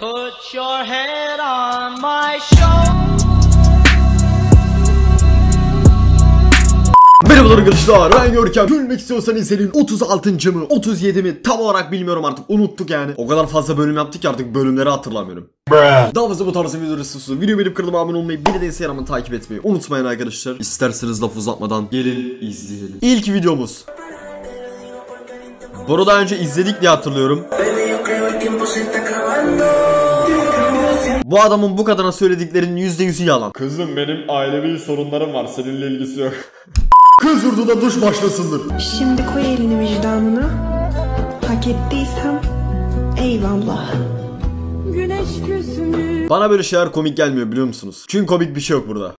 Put your head on my shoulder. Merhabalar arkadaşlar ben Görkem. Gülmek istiyorsan izleyin. 36. mı 37 mi? Tam olarak bilmiyorum artık. Unuttuk yani. O kadar fazla bölüm yaptık ki artık bölümleri hatırlamıyorum. Daha fazla bu tarz videoları istiyorsanız video benim kanalıma abone olmayı bir de Instagram'ı takip etmeyi unutmayın arkadaşlar. İsterseniz laf uzatmadan gelin izleyelim. İlk videomuz. Bunu daha önce izledik diye hatırlıyorum bu adamın bu kadarına söylediklerinin %100'ü yalan. Kızım benim ailevi sorunlarım var seninle ilgisi yok. Kız yurdunda duş başlasındır. Şimdi koy elini vicdanına. Hak ettiysem eyvallah. Güneş gözünü Bana böyle şeyler komik gelmiyor biliyor musunuz? Çünkü komik bir şey yok burada.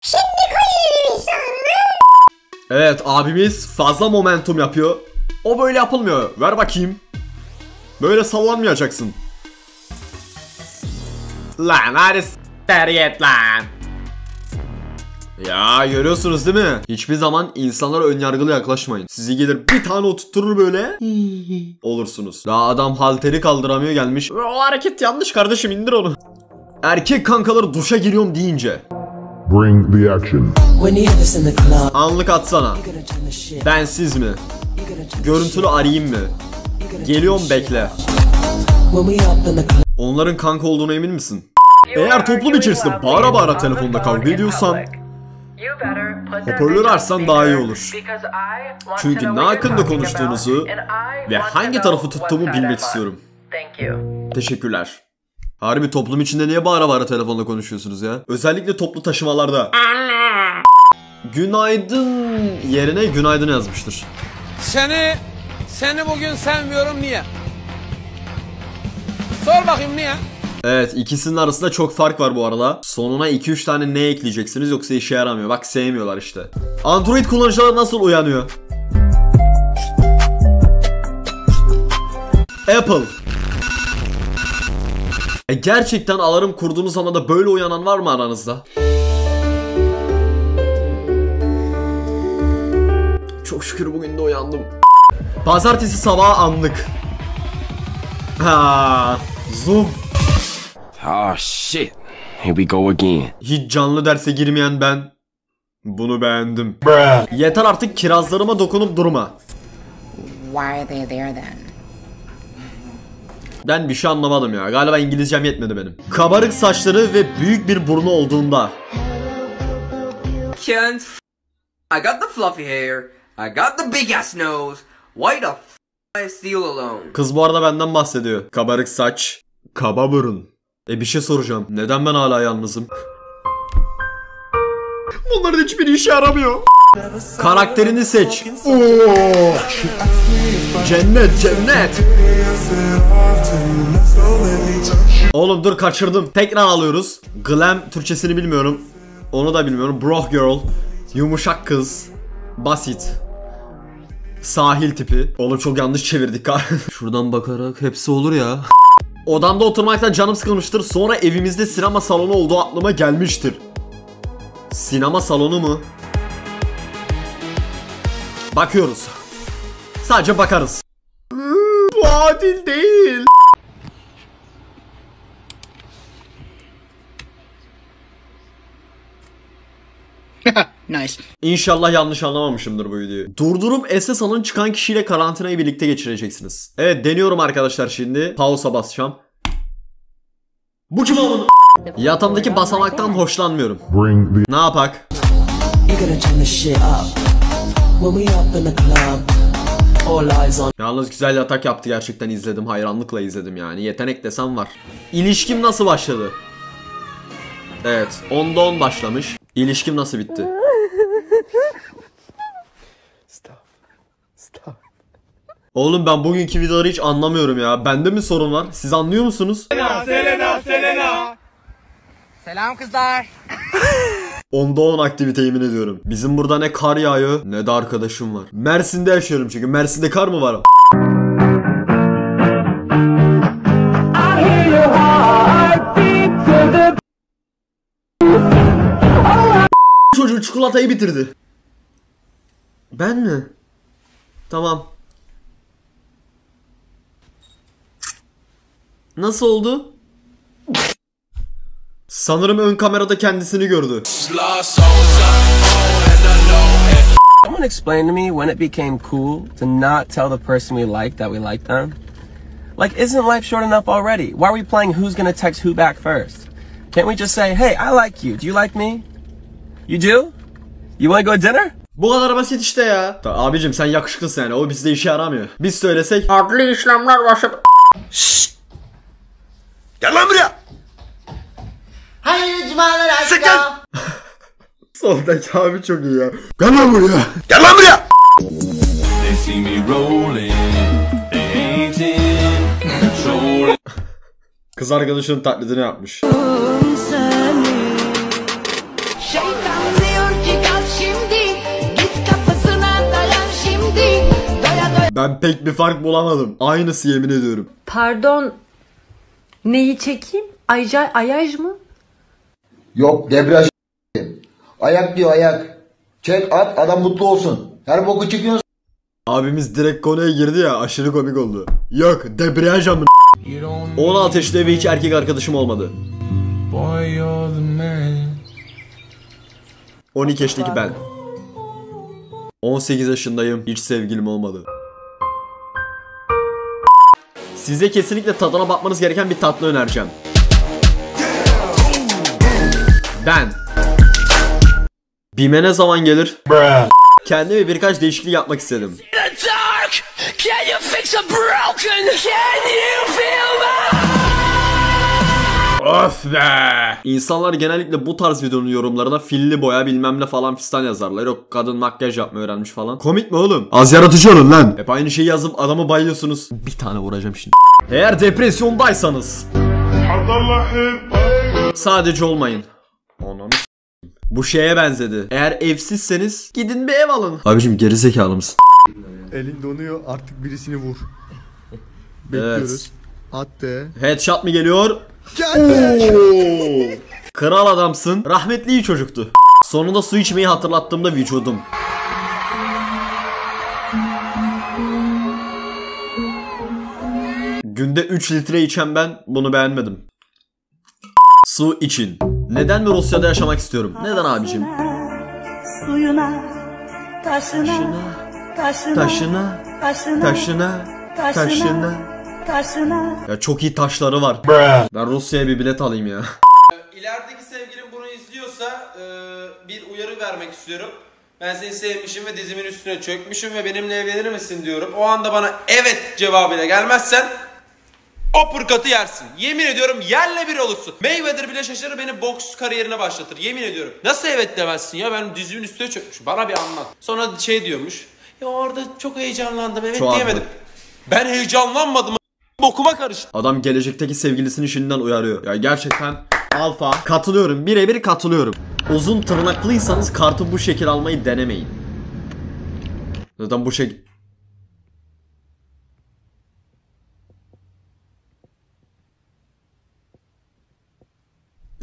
Evet abimiz fazla momentum yapıyor. O böyle yapılmıyor. Ver bakayım. Böyle sallanmayacaksın. Lan hadi s**ter lan. Ya görüyorsunuz değil mi? Hiçbir zaman insanlara önyargılı yaklaşmayın. Sizi gelir bir tane oturtturur böyle. olursunuz. Daha adam halteri kaldıramıyor gelmiş. O hareket yanlış kardeşim indir onu. Erkek kankaları duşa giriyorum deyince Bring the action. Anlık atsana. Bensiz mi? Görüntülü arayayım mı? Geliyorum bekle. Onların kanka olduğuna emin misin? Eğer toplum içerisinde bağıra bağıra telefonda kavga ediyorsan hoparlörü açsan daha iyi olur. Çünkü ne hakkında konuştuğunuzu ve hangi tarafı tuttuğumu bilmek istiyorum. Teşekkürler. Harbi toplum içinde niye bağıra bağıra telefonla konuşuyorsunuz ya? Özellikle toplu taşımalarda. Günaydın yerine günaydın yazmıştır. Seni, seni bugün sevmiyorum niye? Sor bakayım niye? Evet ikisinin arasında çok fark var bu arada. Sonuna 2-3 tane ne ekleyeceksiniz yoksa işe yaramıyor. Bak sevmiyorlar işte. Android kullanıcılar nasıl uyanıyor? Apple. E gerçekten alarm kurduğunuz zaman da böyle uyanan var mı aranızda? Çok şükür bugün de uyandım. Pazartesi sabahı anlık. Ha, zoom. Oh shit. Here we go again. Hiç canlı derse girmeyen ben bunu beğendim. Yeter artık kirazlarıma dokunup durma. Why are they there then? Ben bir şey anlamadım ya. Galiba İngilizcem yetmedi benim. Kabarık saçları ve büyük bir burnu olduğunda. Can't I got the fluffy hair. I got the big ass nose. Why the f- I steal alone? Kız bu arada benden bahsediyor. Kabarık saç, kaba burun. E bir şey soracağım. Neden ben hala yalnızım? Bunların hiçbir işe yaramıyor. Karakterini seç. Oo! Cennet, cennet. Oğlum dur kaçırdım. Tekrar alıyoruz. Glam Türkçesini bilmiyorum. Onu da bilmiyorum. Broh girl. Yumuşak kız. Basit. Sahil tipi. Oğlum çok yanlış çevirdik ha. Şuradan bakarak hepsi olur ya. Odamda oturmaktan canım sıkılmıştır. Sonra evimizde sinema salonu olduğu aklıma gelmiştir. Sinema salonu mu? Bakıyoruz. Sadece bakarız. Bu adil değil. Nice. İnşallah yanlış anlamamışımdır bu videoyu. Durdurup SS alın çıkan kişiyle karantinayı birlikte geçireceksiniz. Evet deniyorum arkadaşlar şimdi. Pausa basacağım. Bu kim oğlum? Yatağımdaki basamaktan hoşlanmıyorum. Ne yapak? on Yalnız güzel yatak yaptı gerçekten izledim. Hayranlıkla izledim yani. Yetenek desem var. İlişkim nasıl başladı? Evet. 10'da 10 başlamış. İlişkim nasıl bitti? Oğlum ben bugünkü videoları hiç anlamıyorum ya. Bende mi sorun var? Siz anlıyor musunuz? Selam kızlar. 10'da 10 aktivite yemin ediyorum. Bizim burada ne kar yağıyor ne de arkadaşım var. Mersin'de yaşıyorum çünkü. Mersin'de kar mı var? Çocuğu çikolatayı bitirdi. Ben mi? Tamam. Nasıl oldu? Sanırım ön kamerada kendisini gördü. Someone explain to me when it became cool to not tell the person we like that we like them. Like, isn't life short enough already? Why are we playing who's gonna text who back first? Can't we just say, hey, I like you. Do you like me? You do? You wanna go to dinner? Bu kadar basit işte ya. Ta- Abicim sen yakışıklısın yani o bizde işe yaramıyor. Biz söylesek adli işlemler başladı. Gel lan buraya. Hayırlı cumalar aşkım. Soldaki abi çok iyi ya. Gel lan buraya. Gel lan buraya. Kız arkadaşının taklidini yapmış. Ben pek bir fark bulamadım. Aynısı yemin ediyorum. Pardon. Neyi çekeyim? Ayca, ayaj mı? Yok debriyaj Ayak diyor ayak. Çek at adam mutlu olsun. Her boku çıkıyorsun. Abimiz direkt konuya girdi ya aşırı komik oldu. Yok debriyaj amın. 16 yaşında ve hiç erkek arkadaşım olmadı. 12 yaşındaki ben. 18 yaşındayım. Hiç sevgilim olmadı. Size kesinlikle tadına bakmanız gereken bir tatlı önereceğim. Ben. Bime ne zaman gelir? Kendime birkaç değişiklik yapmak istedim. Can you fix a broken? Can you feel my Of be! İnsanlar genellikle bu tarz videonun yorumlarına filli boya bilmem ne falan fistan yazarlar. Yok kadın makyaj yapmayı öğrenmiş falan. Komik mi oğlum? Az yaratıcı olun lan. Hep aynı şeyi yazıp adamı bayılıyorsunuz. Bir tane vuracağım şimdi. Eğer depresyondaysanız sadece olmayın. Ananı Bu şeye benzedi. Eğer evsizseniz gidin bir ev alın. Abicim gerizekalı mısın? Elin donuyor artık birisini vur. Evet. Bekliyoruz. Attı. Headshot mı geliyor? Geldi. Kral adamsın. Rahmetli iyi çocuktu. Sonunda su içmeyi hatırlattığımda vücudum. Günde 3 litre içen ben bunu beğenmedim. Su için. Neden mi Rusya'da yaşamak istiyorum? Neden abicim? Suyuna, taşına, taşına, Taşına, taşına, taşına, taşına. taşına. Ya çok iyi taşları var. Ben Rusya'ya bir bilet alayım ya. İlerideki sevgilim bunu izliyorsa e, bir uyarı vermek istiyorum. Ben seni sevmişim ve dizimin üstüne çökmüşüm ve benimle evlenir misin diyorum. O anda bana evet cevabıyla gelmezsen uppercut'ı yersin. Yemin ediyorum yerle bir olursun. Mayweather bile şaşırır beni boks kariyerine başlatır. Yemin ediyorum. Nasıl evet demezsin ya ben dizimin üstüne çökmüşüm. Bana bir anlat. Sonra şey diyormuş. Ya orada çok heyecanlandım evet Çok diyemedim. haklı. Ben heyecanlanmadım. Bokuma karıştı. Adam gelecekteki sevgilisini şimdiden uyarıyor. Ya gerçekten alfa. Katılıyorum. Birebir katılıyorum. Uzun tırnaklıysanız kartı bu şekil almayı denemeyin. Zaten bu şekil...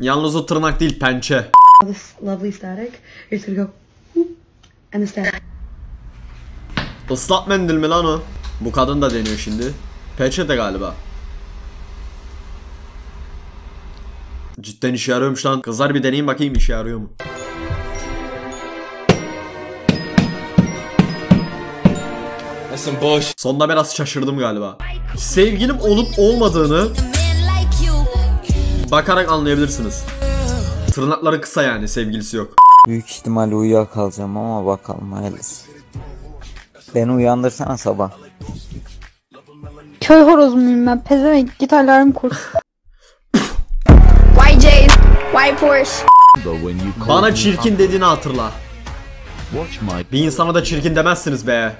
Yalnız o tırnak değil pençe. Lovely static. You're just gonna go whoop, and the static. Islak mendil mi lan o? Bu kadın da deniyor şimdi. Peçete galiba. Cidden işe yarıyormuş lan. Kızlar bir deneyin bakayım işe yarıyor mu? Boş. Sonunda biraz şaşırdım galiba. Sevgilim olup olmadığını bakarak anlayabilirsiniz. Tırnakları kısa yani sevgilisi yok. Büyük ihtimalle uyuyakalacağım ama bakalım hayırlısı. Beni uyandırsana sabah. Köy horozu muyum ben? Pezevenk git alarm kur. J's, white Porsche. Bana çirkin dediğini hatırla. Bir insana da çirkin demezsiniz be.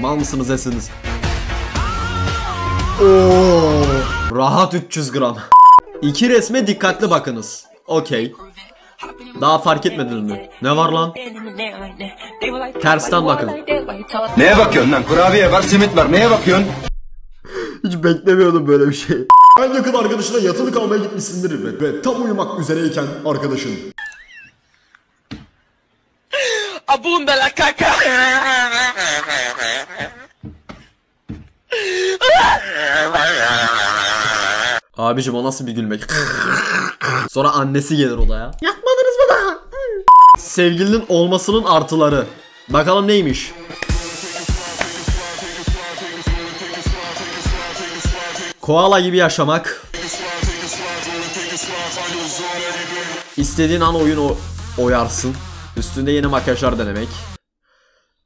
Mal mısınız esiniz? Oo, rahat 300 gram. İki resme dikkatli bakınız. Okey. Daha fark etmediniz mi? Ne var lan? Tersten bakın. Neye bakıyorsun lan? Kurabiye var, simit var. Neye bakıyorsun? Hiç beklemiyordum böyle bir şey. En yakın arkadaşına yatılı kalmaya gitmişsindir ve, ve tam uyumak üzereyken arkadaşın. Abunda la caca. Abicim o nasıl bir gülmek? Sonra annesi gelir odaya. Yapmadınız mı daha? Sevgilinin olmasının artıları. Bakalım neymiş? Koala gibi yaşamak. İstediğin an oyun oyarsın. Üstünde yeni makyajlar denemek.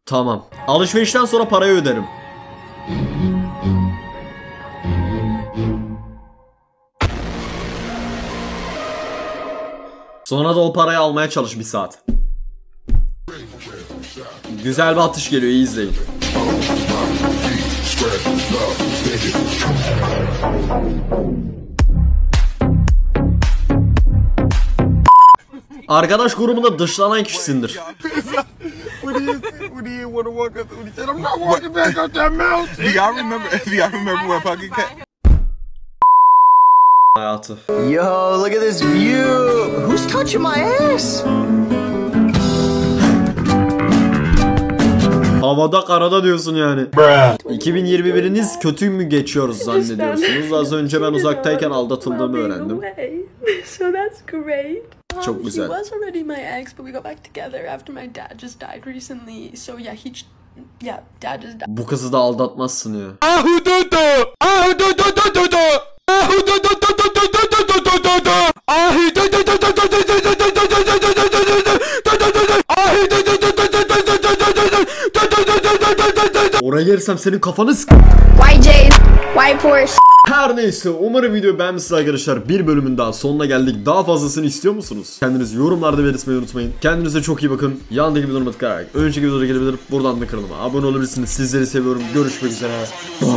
Tamam. Alışverişten sonra parayı öderim. Sonra da o parayı almaya çalış bir saat. Güzel bir atış geliyor iyi izleyin. Arkadaş grubunda dışlanan kişisindir. Hayatı. Yo, look at this view. Who's touching my ass? Havada karada diyorsun yani. 2021'iniz kötü mü geçiyoruz zannediyorsunuz? Az önce ben uzaktayken aldatıldığımı öğrendim. so that's great. Çok Um, güzel. He was already my ex, but we got back together after my dad just died recently. So yeah, he, yeah, dad just died. Bu kızı da aldatmazsın ya. Oraya gelirsem senin kafanı s- White J's, white Porsche. Her neyse umarım video beğenmişsiniz arkadaşlar. Bir bölümün daha sonuna geldik. Daha fazlasını istiyor musunuz? Kendiniz yorumlarda belirtmeyi unutmayın. Kendinize çok iyi bakın. Yandaki videolarıma tıklayarak önceki videolara gelebilir. Buradan da kanalıma abone olabilirsiniz. Sizleri seviyorum. Görüşmek üzere. Bye.